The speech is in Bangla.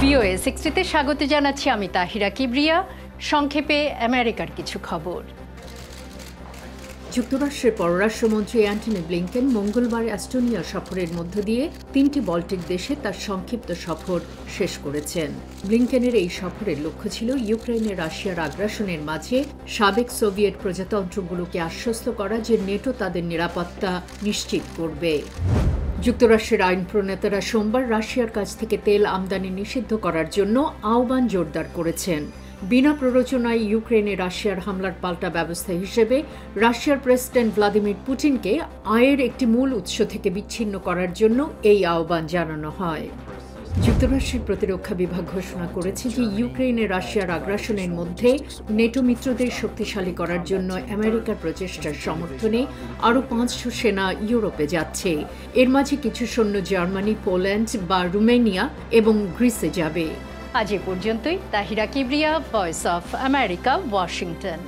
ভিওএ সিক্সটিতে স্বাগত জানাচ্ছি আমি তাহিরা কিবরিয়া। সংক্ষেপে আমেরিকার কিছু খবর। যুক্তরাষ্ট্রের পররাষ্ট্রমন্ত্রী অ্যান্টনি ব্লিংকেন মঙ্গলবার অ্যাস্টোনিয়া সফরের মধ্য দিয়ে তিনটি বল্টিক দেশে তার সংক্ষিপ্ত সফর শেষ করেছেন। ব্লিংকেনের এই সফরের লক্ষ্য ছিল ইউক্রেনে রাশিয়ার আগ্রাসনের মাঝে সাবেক সোভিয়েট প্রজাতন্ত্রগুলোকে আশ্বস্ত করা যে নেটো তাদের নিরাপত্তা নিশ্চিত করবে। যুক্তরাষ্ট্রের আইন প্রণেতারা সোমবার রাশিয়ার কাছ থেকে তেল আমদানি নিষিদ্ধ করার জন্য আহ্বান জোরদার করেছেন। বিনা প্ররোচনায় ইউক্রেনে রাশিয়ার হামলার পাল্টা ব্যবস্থা হিসেবে রাশিয়ার প্রেসিডেন্ট ভ্লাদিমির পুটিনকে আয়ের একটি মূল উৎস থেকে বিচ্ছিন্ন করার জন্য এই আহ্বান জানানো হয়। যুক্তরাষ্ট্রের প্রতিরক্ষা বিভাগ ঘোষণা করেছে যে ইউক্রেনে রাশিয়ার আগ্রাসনের মধ্যে নেটো মিত্রদের শক্তিশালী করার জন্য আমেরিকার প্রচেষ্টার সমর্থনে আরও পাঁচশো সেনা ইউরোপে যাচ্ছে। এর মাঝে কিছু সৈন্য জার্মানি, পোল্যান্ড বা রুমেনিয়া এবং গ্রিসে যাবে। আজ এ পর্যন্তই। Tahira Kibria, Voice of America, Washington.